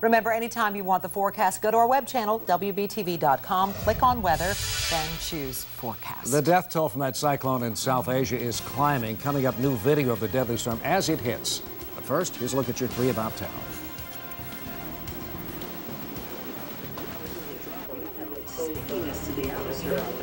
Remember, anytime you want the forecast, go to our web channel, WBTV.com, click on weather, then choose forecast. The death toll from that cyclone in South Asia is climbing. Coming up, new video of the deadly storm as it hits. But first, here's a look at your three about town. Stickiness to the atmosphere.